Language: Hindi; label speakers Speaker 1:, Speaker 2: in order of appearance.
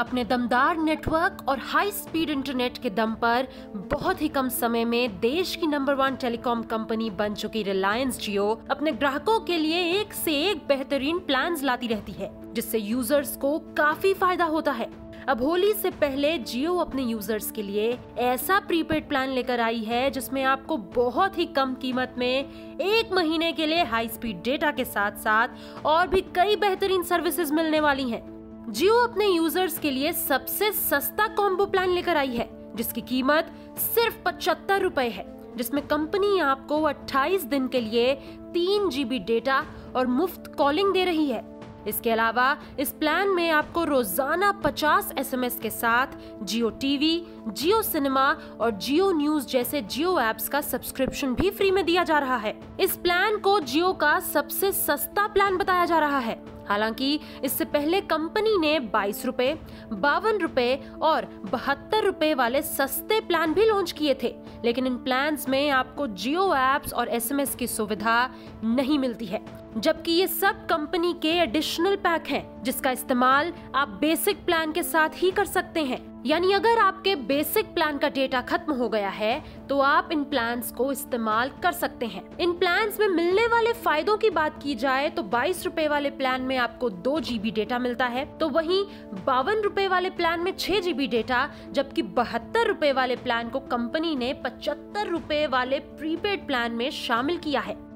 Speaker 1: अपने दमदार नेटवर्क और हाई स्पीड इंटरनेट के दम पर बहुत ही कम समय में देश की नंबर वन टेलीकॉम कंपनी बन चुकी रिलायंस जियो अपने ग्राहकों के लिए एक से एक बेहतरीन प्लान लाती रहती है, जिससे यूज़र्स को काफ़ी फ़ायदा होता है अब होली से पहले जियो अपने यूज़र्स के लिए ऐसा प्रीपेड प्लान लेकर आई है, जिसमें आपको बहुत ही कम कीमत में एक महीने के लिए हाई स्पीड डेटा के साथ साथ और भी कई बेहतरीन सर्विसेज़ मिलने वाली हैं। जियो अपने यूज़र्स के लिए सबसे सस्ता कॉम्बो प्लान लेकर आई है, जिसकी कीमत सिर्फ़ पचहत्तर रूपए है, जिसमें कंपनी आपको 28 दिन के लिए तीन जीबी डेटा और मुफ़्त कॉलिंग दे रही है। इसके अलावा इस प्लान में आपको रोज़ाना 50 एसएमएस के साथ जियो टीवी जियो सिनेमा और जियो न्यूज़ जैसे जियो एप्स का सब्सक्रिप्शन भी फ्री में दिया जा रहा है। इस प्लान को जियो का सबसे सस्ता प्लान बताया जा रहा है। हालाँकि इससे पहले कंपनी ने बाईस रूपए, बावन रूपए और बहत्तर रूपए वाले सस्ते प्लान भी लॉन्च किए थे। लेकिन इन प्लान में आपको जियो एप्स और एसएमएस की सुविधा नहीं मिलती है, जबकि ये सब कंपनी के एडिशनल पैक हैं। जिसका इस्तेमाल आप बेसिक प्लान के साथ ही कर सकते हैं। यानी अगर आपके बेसिक प्लान का डेटा खत्म हो गया है तो आप इन प्लान्स को इस्तेमाल कर सकते हैं। इन प्लान्स में मिलने वाले फायदों की बात की जाए तो बाईस रूपए वाले प्लान में आपको दो जीबी डेटा मिलता है। तो वहीं बावन रूपए वाले प्लान में छह जीबी डेटा जबकि बहत्तर रूपए वाले प्लान को कंपनी ने पचहत्तर रूपए वाले प्रीपेड प्लान में शामिल किया है।